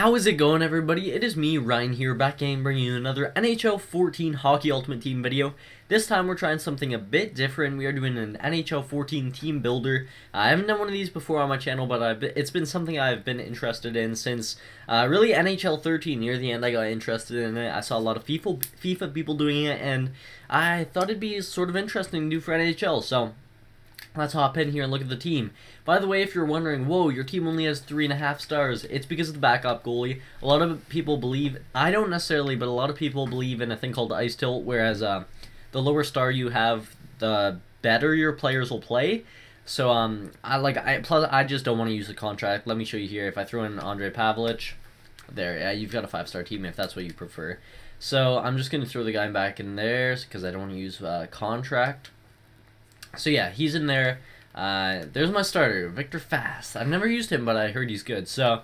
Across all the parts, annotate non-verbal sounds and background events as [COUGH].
How is it going everybody? It is me, Ryan here, back again bringing you another NHL 14 Hockey Ultimate Team video. This time we're trying something a bit different. We are doing an NHL 14 Team Builder. I haven't done one of these before on my channel, but it's been something I've been interested in since uh, really NHL 13. Near the end I got interested in it. I saw a lot of FIFA, FIFA people doing it, and I thought it'd be sort of interesting to do for NHL, so Let's hop in here and look at the team. By the way, if you're wondering, whoa, your team only has three and a half stars, it's because of the backup goalie. A lot of people believe, I don't necessarily, but a lot of people believe in a thing called ice tilt, whereas uh, the lower star you have, the better your players will play. So um, I like I plus I just don't want to use the contract. Let me show you here. If I throw in Andre Pavelec, there, yeah, you've got a five star team if that's what you prefer. So I'm just gonna throw the guy back in there because I don't want to use uh, contract. So yeah, he's in there. Uh, there's my starter, Viktor Fasth. I've never used him, but I heard he's good. So,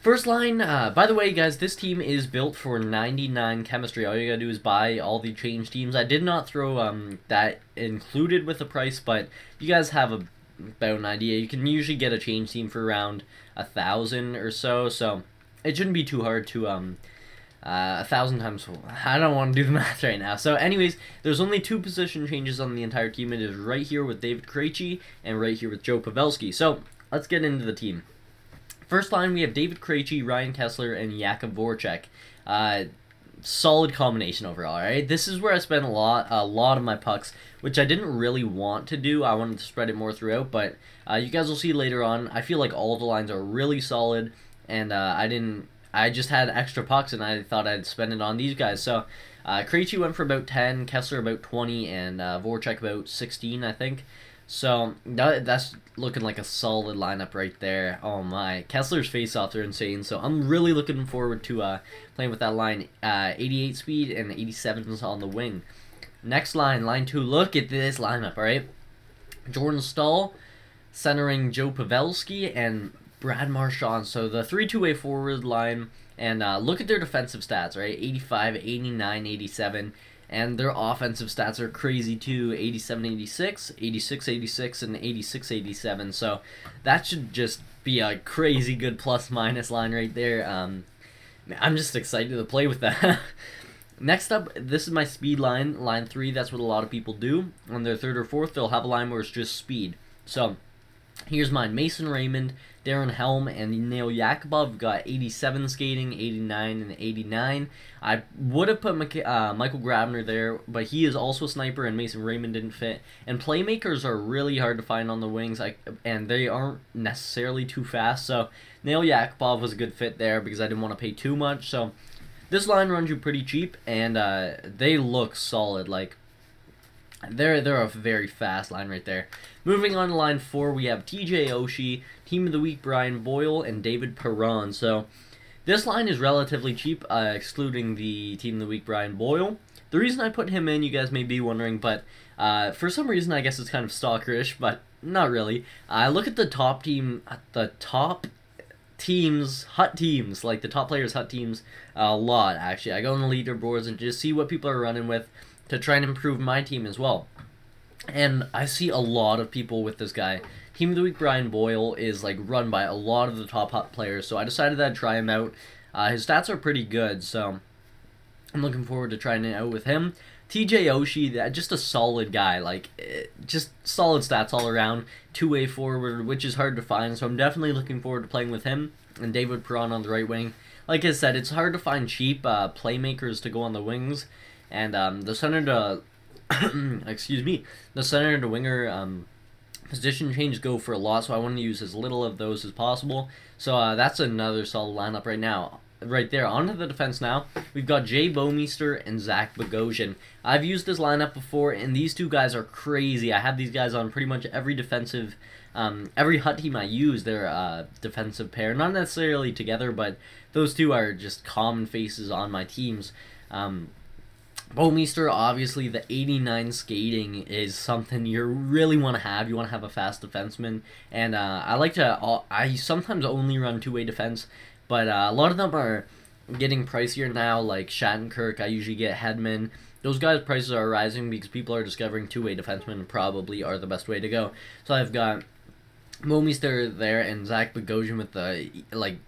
first line, uh, by the way, guys, this team is built for 99 chemistry. All you gotta do is buy all the change teams. I did not throw um, that included with the price, but you guys have a, about an idea. You can usually get a change team for around a thousand or so, so it shouldn't be too hard to um, uh, a thousand times. I don't want to do the [LAUGHS] math right now. So, anyways, there's only two position changes on the entire team. It is right here with David Krejci and right here with Joe Pavelski. So, let's get into the team. First line, we have David Krejci, Ryan Kesler, and Jakub Voracek. Uh, solid combination overall, right? This is where I spent a lot, a lot of my pucks, which I didn't really want to do. I wanted to spread it more throughout, but uh, you guys will see later on. I feel like all the lines are really solid, and uh, I didn't I just had extra pucks and I thought I'd spend it on these guys. So uh, Krejci went for about 10, Kesler about 20, and uh, Voracek about 16, I think. So that, that's looking like a solid lineup right there. Oh my, Kesler's face-offs are insane. So I'm really looking forward to uh, playing with that line. Uh, 88 speed and 87 on the wing. Next line, line two. Look at this lineup, all right? Jordan Staal centering Joe Pavelski and Brad Marchand. So the 3 2 way forward line, and uh, look at their defensive stats, right? 85, 89, 87. And their offensive stats are crazy too 87 86, 86 86, and 86 87. So that should just be a crazy good plus minus line right there. Um, I'm just excited to play with that. [LAUGHS] Next up, this is my speed line, line 3. That's what a lot of people do. On their third or fourth, they'll have a line where it's just speed. So Here's mine. Mason Raymond, Darren Helm, and Nail Yakupov got 87 skating, 89, and 89. I would have put uh, Michael Grabner there, but he is also a sniper, and Mason Raymond didn't fit. And playmakers are really hard to find on the wings, I, and they aren't necessarily too fast. So Nail Yakupov was a good fit there because I didn't want to pay too much. So this line runs you pretty cheap, and uh, they look solid. Like they're they're a very fast line right there. Moving on to line four, we have TJ Oshie, Team of the Week Brian Boyle, and David Perron. So this line is relatively cheap, uh, excluding the Team of the Week Brian Boyle. The reason I put him in, you guys may be wondering, but uh, for some reason I guess it's kind of stalkerish, but not really. I uh, look at the top team, at the top teams, hut teams, like the top players' hut teams, a lot actually. I go on the leaderboards and just see what people are running with to try and improve my team as well. And I see a lot of people with this guy. Team of the Week Brian Boyle is like run by a lot of the top hot players, so I decided that I'd try him out. Uh, his stats are pretty good, so I'm looking forward to trying it out with him. TJ Oshie, that just a solid guy, like eh, just solid stats all around. Two way forward, which is hard to find, so I'm definitely looking forward to playing with him. And David Perron on the right wing. Like I said, it's hard to find cheap uh, playmakers to go on the wings and um, the center to [COUGHS] excuse me, the center to winger um, position change go for a lot, so I want to use as little of those as possible. So uh, that's another solid lineup right now. Right there, onto the defense now. We've got Jay Bouwmeester and Zach Bogosian. I've used this lineup before, and these two guys are crazy. I have these guys on pretty much every defensive, um, every hut team I use. They're a uh, defensive pair, not necessarily together, but those two are just common faces on my teams. Um, Bouwmeester, obviously, the 89 skating is something you really want to have. You want to have a fast defenseman. And uh, I like to, I sometimes only run two way defense, but uh, a lot of them are getting pricier now, like Shattenkirk. I usually get Hedman. Those guys' prices are rising because people are discovering two way defensemen probably are the best way to go. So I've got Bouwmeester there and Zach Bogosian with the like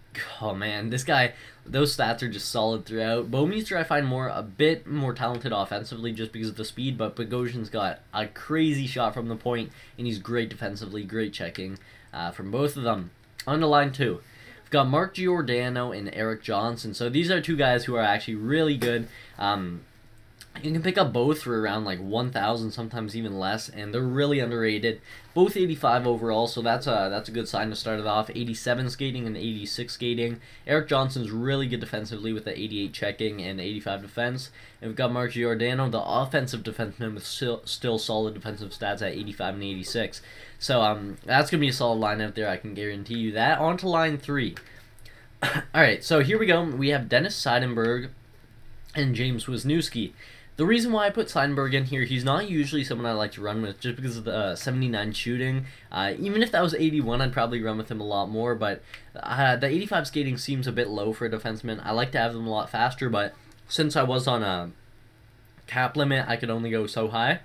oh man, this guy, those stats are just solid throughout. Bouwmeester I find more a bit more talented offensively just because of the speed, but Bogosian's got a crazy shot from the point, and he's great defensively, great checking uh, from both of them. On the line two, we've got Mark Giordano and Erik Johnson. So these are two guys who are actually really good. Um, you can pick up both for around like 1,000, sometimes even less, and they're really underrated. Both 85 overall, so that's a that's a good sign to start it off. 87 skating and 86 skating. Erik Johnson's really good defensively with the 88 checking and 85 defense. And we've got Mark Giordano, the offensive defenseman with still, still solid defensive stats at 85 and 86. So um, that's gonna be a solid line out there. I can guarantee you that. On to line three. [COUGHS] All right, so here we go. We have Dennis Seidenberg and James Wisniewski. The reason why I put Seidenberg in here, he's not usually someone I like to run with just because of the uh, 79 shooting. Uh, even if that was 81, I'd probably run with him a lot more, but uh, the 85 skating seems a bit low for a defenseman. I like to have them a lot faster, but since I was on a cap limit, I could only go so high.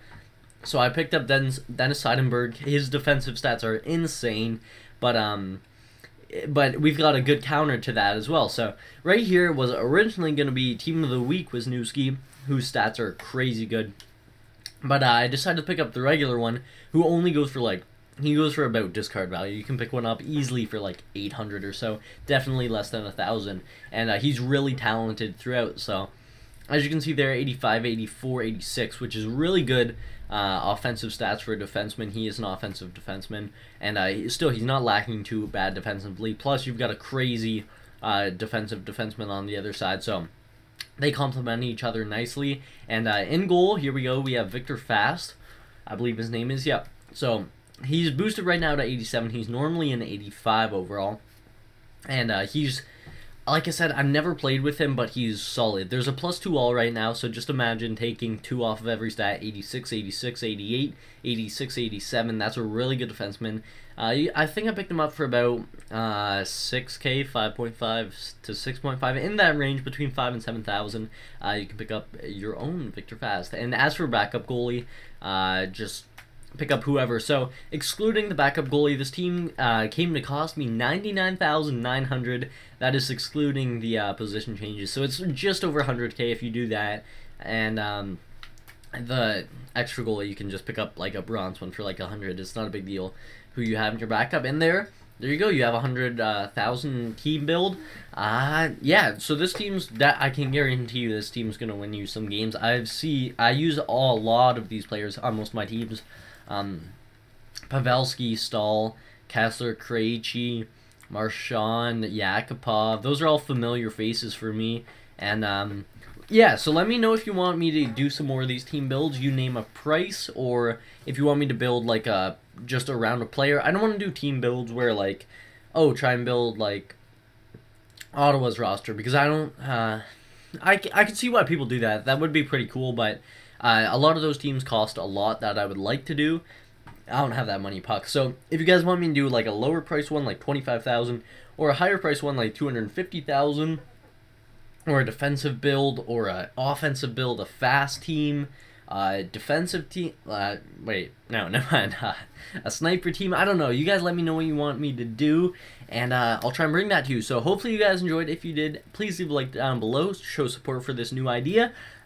So I picked up Dennis, Dennis Seidenberg. His defensive stats are insane, but um, but we've got a good counter to that as well. So right here was originally going to be team of the week Wisniewski, whose stats are crazy good. But uh, I decided to pick up the regular one, who only goes for like he goes for about discard value. You can pick one up easily for like 800 or so, definitely less than a thousand, and uh, he's really talented throughout. So as you can see there, 85, 84, 86, which is really good uh, offensive stats for a defenseman. He is an offensive defenseman, and uh, still he's not lacking too bad defensively. Plus, you've got a crazy uh, defensive defenseman on the other side, so they complement each other nicely. And uh, in goal, here we go. We have Viktor Fasth, I believe his name is. Yep. So he's boosted right now to 87. He's normally an 85 overall, and uh, he's like I said, I've never played with him, but he's solid. There's a plus two all right now, so just imagine taking two off of every stat 86, 86, 88, 86, 87. That's a really good defenseman. Uh, I think I picked him up for about uh, 6k, 5.5 to 6.5. In that range, between 5 and 7,000, uh, you can pick up your own Viktor Fasth. And as for backup goalie, uh, just pick up whoever. So, excluding the backup goalie, this team uh, came to cost me 99900 That is excluding the uh, position changes. So, it's just over 100k if you do that. And um, the extra goalie, you can just pick up like a bronze one for like 100 It's not a big deal who you have in your backup. In there, there you go. You have a hundred uh, thousand team build. Uh yeah. So this team's that I can guarantee you this team's gonna win you some games. I see. I use a lot of these players on most of my teams. Um, Pavelski, Staal, Kesler, Krejci, Marchand, Yakupov. Those are all familiar faces for me. And um, yeah, so let me know if you want me to do some more of these team builds. You name a price, or if you want me to build like a just around a player. I don't want to do team builds where like, oh, try and build like Ottawa's roster because I don't. Uh, I I can see why people do that. That would be pretty cool, but uh, a lot of those teams cost a lot that I would like to do. I don't have that money puck. So if you guys want me to do like a lower price one like 25,000 or a higher price one like 250,000 or a defensive build or an offensive build, a fast team, uh, defensive team. Uh, wait, no, [LAUGHS] never mind. Uh, a sniper team. I don't know. You guys let me know what you want me to do, and uh, I'll try and bring that to you. So hopefully you guys enjoyed. If you did, please leave a like down below. To show support for this new idea